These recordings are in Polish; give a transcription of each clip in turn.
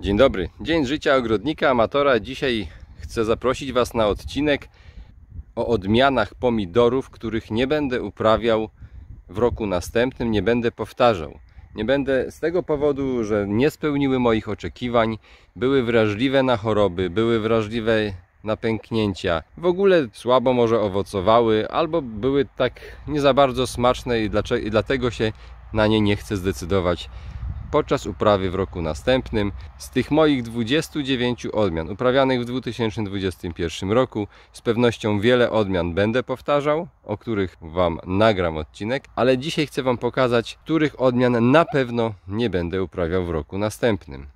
Dzień dobry, dzień życia ogrodnika amatora. Dzisiaj chcę zaprosić Was na odcinek o odmianach pomidorów, których nie będę uprawiał w roku następnym, nie będę powtarzał. Nie będę z tego powodu, że nie spełniły moich oczekiwań, były wrażliwe na choroby, były wrażliwe na pęknięcia, w ogóle słabo może owocowały, albo były tak nie za bardzo smaczne i dlatego się na nie nie chcę zdecydować podczas uprawy w roku następnym. Z tych moich 29 odmian uprawianych w 2021 roku z pewnością wiele odmian będę powtarzał, o których Wam nagram odcinek, ale dzisiaj chcę Wam pokazać, których odmian na pewno nie będę uprawiał w roku następnym.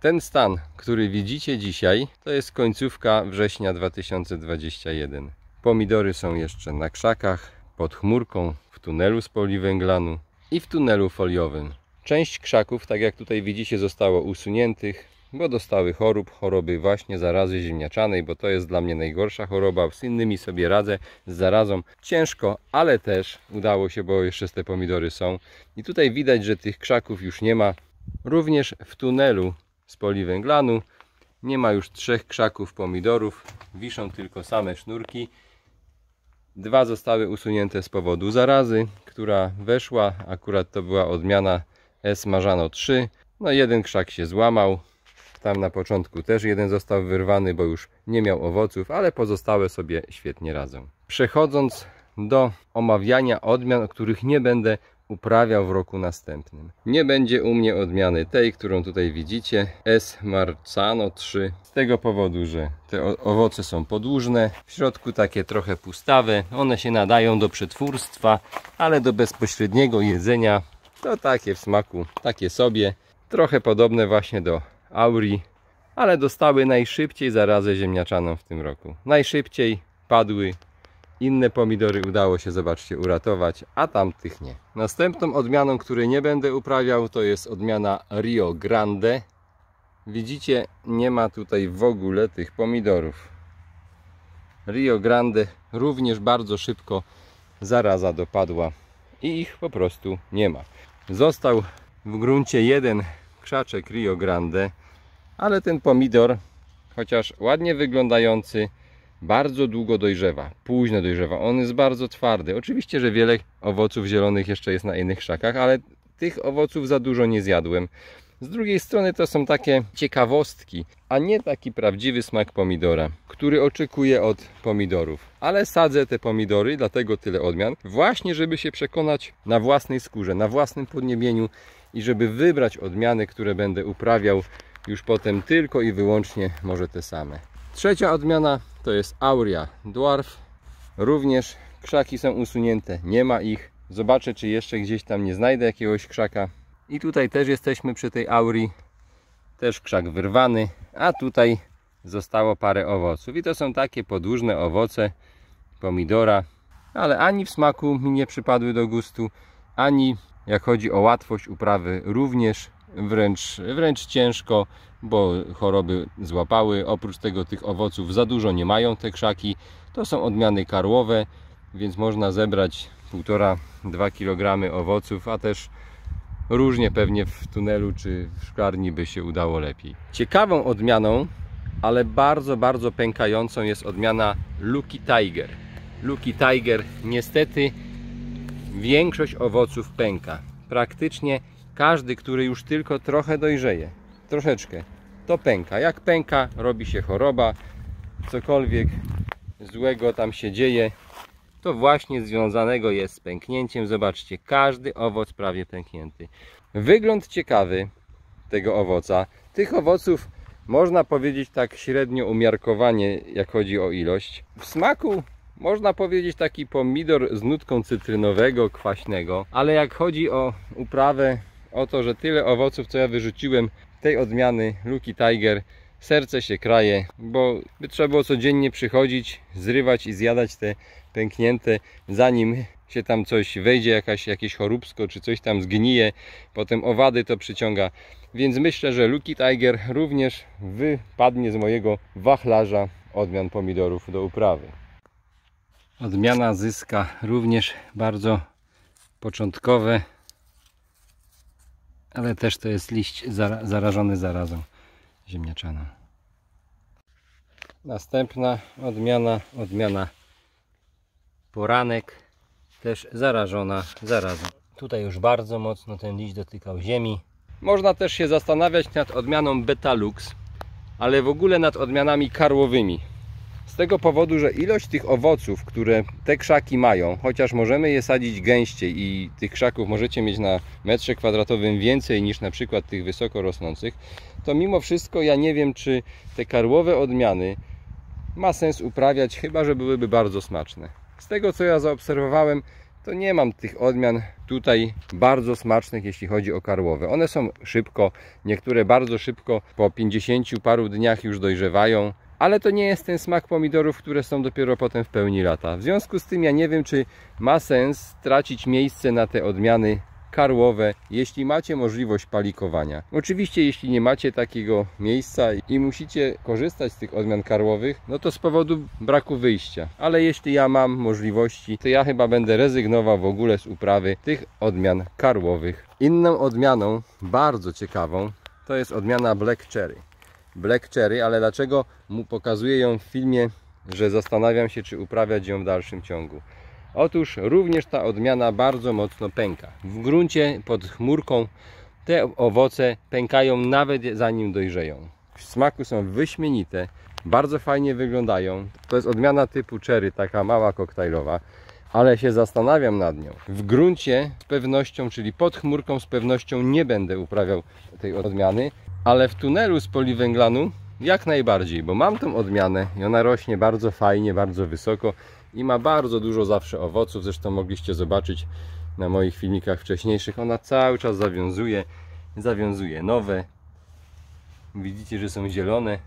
Ten stan, który widzicie dzisiaj, to jest końcówka września 2021. Pomidory są jeszcze na krzakach, pod chmurką, w tunelu z poliwęglanu i w tunelu foliowym. Część krzaków, tak jak tutaj widzicie, zostało usuniętych, bo dostały chorób, choroby właśnie zarazy ziemniaczanej, bo to jest dla mnie najgorsza choroba. Z innymi sobie radzę, z zarazą ciężko, ale też udało się, bo jeszcze te pomidory są. I tutaj widać, że tych krzaków już nie ma. Również w tunelu z poliwęglanu nie ma już trzech krzaków pomidorów, wiszą tylko same sznurki. Dwa zostały usunięte z powodu zarazy, która weszła, akurat to była odmiana S Marzano 3. No jeden krzak się złamał. Tam na początku też jeden został wyrwany, bo już nie miał owoców, ale pozostałe sobie świetnie radzą. Przechodząc do omawiania odmian, o których nie będę uprawiał w roku następnym. Nie będzie u mnie odmiany tej, którą tutaj widzicie, S Marzano 3, z tego powodu, że te owoce są podłużne, w środku takie trochę pustawe, one się nadają do przetwórstwa, ale do bezpośredniego jedzenia to takie w smaku, takie sobie. Trochę podobne właśnie do Auri, ale dostały najszybciej zarazę ziemniaczaną w tym roku. Najszybciej padły. Inne pomidory udało się, zobaczcie, uratować, a tamtych nie. Następną odmianą, której nie będę uprawiał, to jest odmiana Rio Grande. Widzicie, nie ma tutaj w ogóle tych pomidorów. Rio Grande również bardzo szybko zaraza dopadła i ich po prostu nie ma. Został w gruncie jeden krzaczek Rio Grande, ale ten pomidor, chociaż ładnie wyglądający, bardzo długo dojrzewa, późno dojrzewa. On jest bardzo twardy. Oczywiście, że wiele owoców zielonych jeszcze jest na innych krzakach, ale tych owoców za dużo nie zjadłem. Z drugiej strony to są takie ciekawostki, a nie taki prawdziwy smak pomidora, który oczekuję od pomidorów. Ale sadzę te pomidory, dlatego tyle odmian, właśnie żeby się przekonać na własnej skórze, na własnym podniebieniu i żeby wybrać odmiany, które będę uprawiał już potem tylko i wyłącznie może te same. Trzecia odmiana to jest Auria Dwarf. Również krzaki są usunięte, nie ma ich. Zobaczę, czy jeszcze gdzieś tam nie znajdę jakiegoś krzaka. I tutaj też jesteśmy przy tej Aurii. Też krzak wyrwany, a tutaj zostało parę owoców. I to są takie podłużne owoce pomidora, ale ani w smaku mi nie przypadły do gustu, ani jak chodzi o łatwość uprawy również wręcz, wręcz ciężko, bo choroby złapały. Oprócz tego tych owoców za dużo nie mają te krzaki. To są odmiany karłowe, więc można zebrać 1,5-2 kg owoców, a też różnie pewnie w tunelu czy w szklarni by się udało lepiej. Ciekawą odmianą, ale bardzo, bardzo pękającą jest odmiana Lucky Tiger. Lucky Tiger niestety większość owoców pęka. Praktycznie każdy, który już tylko trochę dojrzeje, troszeczkę, to pęka. Jak pęka, robi się choroba, cokolwiek złego tam się dzieje, to właśnie związanego jest z pęknięciem. Zobaczcie, każdy owoc prawie pęknięty. Wygląd ciekawy tego owoca. Tych owoców można powiedzieć tak średnio umiarkowanie, jak chodzi o ilość. W smaku można powiedzieć taki pomidor z nutką cytrynowego, kwaśnego, ale jak chodzi o uprawę, o to, że tyle owoców, co ja wyrzuciłem tej odmiany Lucky Tiger, serce się kraje, bo by trzeba było codziennie przychodzić, zrywać i zjadać te pęknięte, zanim się tam coś wejdzie, jakaś, jakieś choróbsko, czy coś tam zgnije, potem owady to przyciąga. Więc myślę, że Lucky Tiger również wypadnie z mojego wachlarza odmian pomidorów do uprawy. Odmiana zyska również bardzo początkowe, ale też to jest liść zarażony zarazą. Ziemniaczana. Następna odmiana, odmiana poranek, też zarażona zarazą. Tutaj już bardzo mocno ten liść dotykał ziemi. Można też się zastanawiać nad odmianą Betalux, ale w ogóle nad odmianami karłowymi. Z tego powodu, że ilość tych owoców, które te krzaki mają, chociaż możemy je sadzić gęściej i tych krzaków możecie mieć na metrze kwadratowym więcej niż na przykład tych wysoko rosnących, to mimo wszystko ja nie wiem, czy te karłowe odmiany ma sens uprawiać, chyba że byłyby bardzo smaczne. Z tego co ja zaobserwowałem, to nie mam tych odmian tutaj bardzo smacznych, jeśli chodzi o karłowe. One są szybko, niektóre bardzo szybko, po 50 paru dniach już dojrzewają, ale to nie jest ten smak pomidorów, które są dopiero potem w pełni lata. W związku z tym ja nie wiem, czy ma sens tracić miejsce na te odmiany karłowe, jeśli macie możliwość palikowania. Oczywiście, jeśli nie macie takiego miejsca i musicie korzystać z tych odmian karłowych, no to z powodu braku wyjścia. Ale jeśli ja mam możliwości, to ja chyba będę rezygnował w ogóle z uprawy tych odmian karłowych. Inną odmianą, bardzo ciekawą, to jest odmiana Black Cherry. Black Cherry, ale dlaczego mu pokazuję ją w filmie, że zastanawiam się, czy uprawiać ją w dalszym ciągu. Otóż również ta odmiana bardzo mocno pęka. W gruncie pod chmurką te owoce pękają nawet zanim dojrzeją. W smaku są wyśmienite, bardzo fajnie wyglądają. To jest odmiana typu cherry, taka mała koktajlowa, ale się zastanawiam nad nią. W gruncie z pewnością, czyli pod chmurką z pewnością nie będę uprawiał tej odmiany, ale w tunelu z poliwęglanu jak najbardziej, bo mam tą odmianę i ona rośnie bardzo fajnie, bardzo wysoko i ma bardzo dużo zawsze owoców. Zresztą mogliście zobaczyć na moich filmikach wcześniejszych. Ona cały czas zawiązuje, zawiązuje nowe. Widzicie, że są zielone.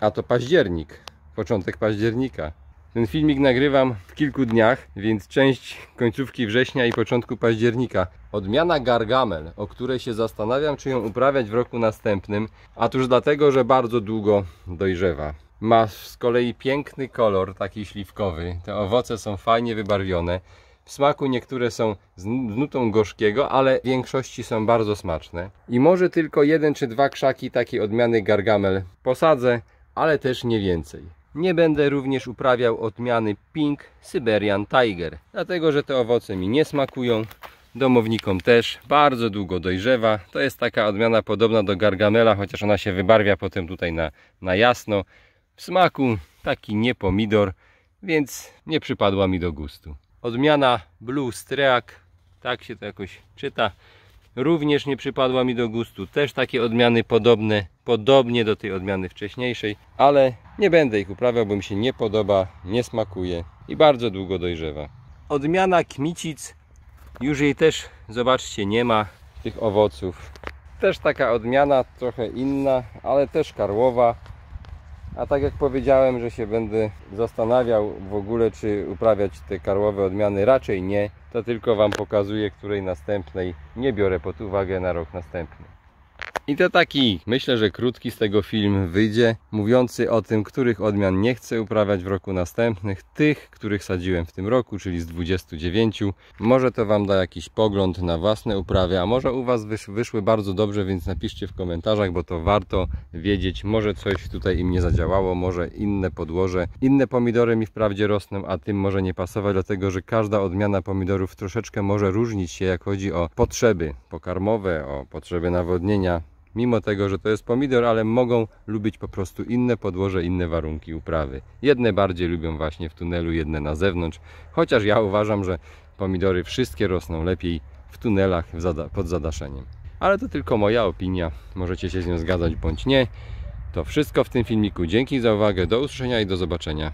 A to październik, początek października. Ten filmik nagrywam w kilku dniach, więc część końcówki września i początku października. Odmiana Gargamel, o której się zastanawiam, czy ją uprawiać w roku następnym, a tuż dlatego, że bardzo długo dojrzewa. Ma z kolei piękny kolor, taki śliwkowy. Te owoce są fajnie wybarwione. W smaku niektóre są z nutą gorzkiego, ale w większości są bardzo smaczne. I może tylko jeden czy dwa krzaki takiej odmiany Gargamel posadzę, ale też nie więcej. Nie będę również uprawiał odmiany Pink Siberian Tiger, dlatego że te owoce mi nie smakują. Domownikom też bardzo długo dojrzewa. To jest taka odmiana podobna do Gargamela, chociaż ona się wybarwia potem tutaj na, na jasno. W smaku taki nie pomidor, więc nie przypadła mi do gustu. Odmiana Blue Streak, tak się to jakoś czyta, również nie przypadła mi do gustu. Też takie odmiany podobne, podobnie do tej odmiany wcześniejszej, ale nie będę ich uprawiał, bo mi się nie podoba, nie smakuje i bardzo długo dojrzewa. Odmiana Kmicic, już jej też, zobaczcie, nie ma tych owoców. Też taka odmiana, trochę inna, ale też karłowa. A tak jak powiedziałem, że się będę zastanawiał w ogóle, czy uprawiać te karłowe odmiany, raczej nie. To tylko Wam pokazuję, której następnej nie biorę pod uwagę na rok następny. I to taki, myślę, że krótki z tego film wyjdzie, mówiący o tym, których odmian nie chcę uprawiać w roku następnych, tych, których sadziłem w tym roku, czyli z 29. Może to Wam da jakiś pogląd na własne uprawy, a może u Was wysz, wyszły bardzo dobrze, więc napiszcie w komentarzach, bo to warto wiedzieć. Może coś tutaj im nie zadziałało, może inne podłoże, inne pomidory mi wprawdzie rosną, a tym może nie pasować, dlatego że każda odmiana pomidorów troszeczkę może różnić się, jak chodzi o potrzeby pokarmowe, o potrzeby nawodnienia, mimo tego, że to jest pomidor, ale mogą lubić po prostu inne podłoże, inne warunki uprawy. Jedne bardziej lubią właśnie w tunelu, jedne na zewnątrz, chociaż ja uważam, że pomidory wszystkie rosną lepiej w tunelach pod zadaszeniem. Ale to tylko moja opinia, możecie się z nią zgadzać bądź nie. To wszystko w tym filmiku. Dzięki za uwagę, do usłyszenia i do zobaczenia.